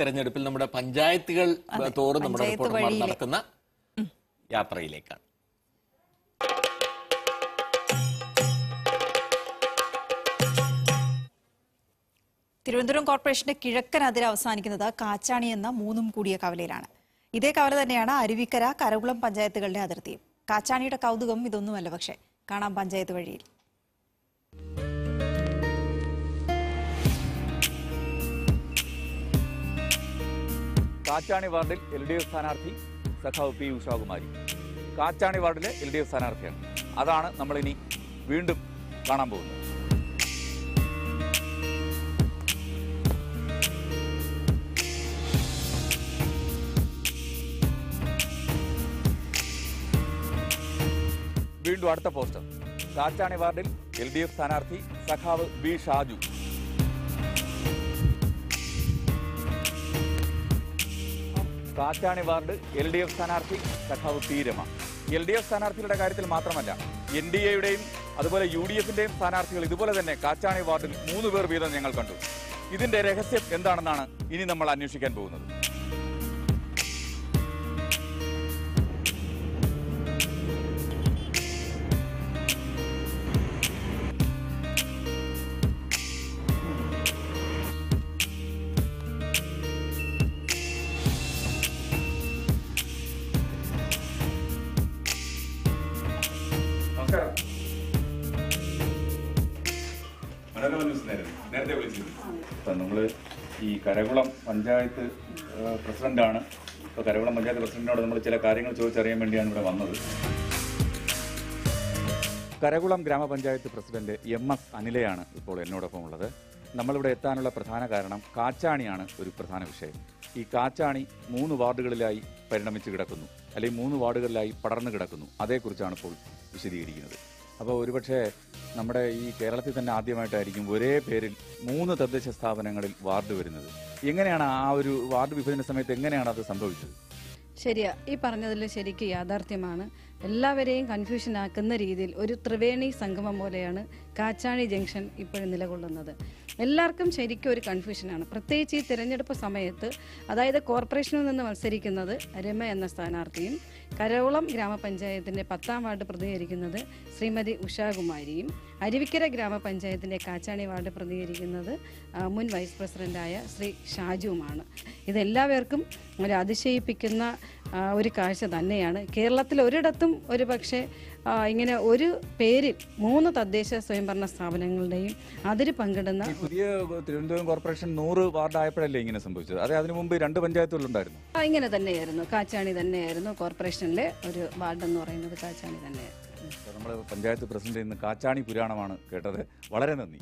തെരഞ്ഞെടുപ്പിൽ നമ്മുടെ പഞ്ചായത്തുകൾ തോറും നമ്മുടെ റിപ്പോർട്ടർമാർ നടത്തുന്ന യാത്രയിലേക്കാണ്. തിരുവനന്തപുരം കോർപ്പറേഷന്റെ കിഴക്കൻ അതിർ അവസാനിക്കുന്നത് കാച്ചാണി എന്ന മൂന്നും കൂടിയ കവലയിലാണ്. ഇതേ കവല തന്നെയാണ് അരുവിക്കര കരകുളം പഞ്ചായത്തുകളുടെ അതിർത്തിയും. കാച്ചാണിയുടെ കൗതുകം ഇതൊന്നുമല്ല പക്ഷേ കാണാം പഞ്ചായത്ത് വഴിയിൽ. കാച്ചാണി വാർഡിൽ എൽ ഡി എഫ് സ്ഥാനാർത്ഥി സഖാവ് പി ഉഷാകുമാരി. കാച്ചാണി വാർഡിലെ എൽ ഡി എഫ് സ്ഥാനാർത്ഥിയാണ്. അതാണ് നമ്മളിനി വീണ്ടും കാണാൻ പോകുന്നത്. വീണ്ടും അടുത്ത പോസ്റ്റർ. കാച്ചാണി വാർഡിൽ എൽ ഡി എഫ് സ്ഥാനാർത്ഥി സഖാവ് B Shaju. Kattani ward L D F സ്ഥാനാർത്ഥി സഖാവ് P Rama L D F സ്ഥാനാർത്ഥികളുടെ കാര്യത്തിൽ മാത്രമല്ല എൻ ഡി എയുടെയും അതുപോലെ യു ഡി എഫിന്റെയും സ്ഥാനാർത്ഥികൾ ഇതുപോലെ തന്നെ കാറ്റാണി വാർഡിൽ മൂന്ന് പേർ വീതം ഞങ്ങൾ കണ്ടു. ഇതിന്റെ രഹസ്യം എന്താണെന്നാണ് ഇനി നമ്മൾ അന്വേഷിക്കാൻ പോകുന്നത്. നമസ്കാരം. മനോരമ ന്യൂസ് നേരത്തെ നേരത്തെ വിളിച്ചിരുന്നു. ഇപ്പം നമ്മൾ ഈ കരകുളം പഞ്ചായത്ത് പ്രസിഡന്റാണ്. ഇപ്പോൾ കരകുളം പഞ്ചായത്ത് പ്രസിഡന്റിനോട് നമ്മൾ ചില കാര്യങ്ങൾ ചോദിച്ചറിയാൻ വേണ്ടിയാണ് ഇവിടെ വന്നത്. കരകുളം ഗ്രാമപഞ്ചായത്ത് പ്രസിഡന്റ് എം എസ് അനിലയാണ് ഇപ്പോൾ എന്നോടൊപ്പം ഉള്ളത്. നമ്മളിവിടെ എത്താനുള്ള പ്രധാന കാരണം കാച്ചാണിയാണ് ഒരു പ്രധാന വിഷയം. ഈ കാച്ചാണി മൂന്ന് വാർഡുകളിലായി പരിണമിച്ച് കിടക്കുന്നു. അല്ലെങ്കിൽ മൂന്ന് വാർഡുകളിലായി പടർന്നു കിടക്കുന്നു. അതേക്കുറിച്ചാണ് ഇപ്പോൾ വിശദീകരിക്കുന്നത്. അപ്പോൾ ഒരുപക്ഷെ നമ്മുടെ ഈ കേരളത്തിൽ തന്നെ ആദ്യമായിട്ടായിരിക്കും ഒരേ പേരിൽ മൂന്ന് തദ്ദേശ സ്ഥാപനങ്ങളിൽ വാർഡ് വരുന്നത്. എങ്ങനെയാണ് ആ ഒരു വാർഡ് വിഭജന സമയത്ത് എങ്ങനെയാണ് അത് സംഭവിച്ചത്? ശരിയാ ഈ പറഞ്ഞതിൽ ശരിക്കും യാഥാർത്ഥ്യമാണ്. എല്ലാവരെയും കൺഫ്യൂഷൻ ആക്കുന്ന രീതിയിൽ ഒരു ത്രിവേണി സംഗമം പോലെയാണ് കാച്ചാണി ജംഗ്ഷൻ ഇപ്പോഴും നിലകൊള്ളുന്നത്. എല്ലാവർക്കും ശരിക്കും ഒരു കൺഫ്യൂഷനാണ്. പ്രത്യേകിച്ച് ഈ തിരഞ്ഞെടുപ്പ് സമയത്ത് അതായത് കോർപ്പറേഷനിൽ നിന്ന് മത്സരിക്കുന്നത് രമ എന്ന സ്ഥാനാർത്ഥിയും കരോളം ഗ്രാമപഞ്ചായത്തിന്റെ പത്താം വാർഡ് പ്രതികരിക്കുന്നത് ശ്രീമതി ഉഷാകുമാരിയും അരുവിക്കര ഗ്രാമപഞ്ചായത്തിന്റെ കാച്ചാണി വാർഡ് പ്രതികരിക്കുന്നത് മുൻ വൈസ് പ്രസിഡന്റായ ശ്രീ ഷാജുവുമാണ്. ഇതെല്ലാവർക്കും ഒരു അതിശയിപ്പിക്കുന്ന ഒരു കാഴ്ച തന്നെയാണ്. കേരളത്തിൽ ഒരിടത്തും ഒരു പക്ഷേ ഇങ്ങനെ ഒരു പേരിൽ മൂന്ന് തദ്ദേശ സ്വയംഭരണ സ്ഥാപനങ്ങളുടെയും അതിര് പങ്കിടുന്ന പുതിയ തിരുവനന്തപുരം കോർപ്പറേഷൻ നൂറ് വാർഡായപ്പോഴല്ലേ ഇങ്ങനെ സംഭവിച്ചത്? അതെ അതിനു മുമ്പ് രണ്ട് പഞ്ചായത്തുകളുണ്ടായിരുന്നു. ഉണ്ടായിരുന്നു ഇങ്ങനെ തന്നെയായിരുന്നു. കാച്ചാണി തന്നെയായിരുന്നു കോർപ്പറേഷനിലെ ഒരു വാർഡ് എന്ന് പറയുന്നത് കാച്ചാണി തന്നെയായിരുന്നു. നമ്മൾ പഞ്ചായത്ത് പ്രസിഡന്റ് ഇന്ന് കാച്ചാണി പുരാണമാണ് കേട്ടത്. വളരെ നന്ദി.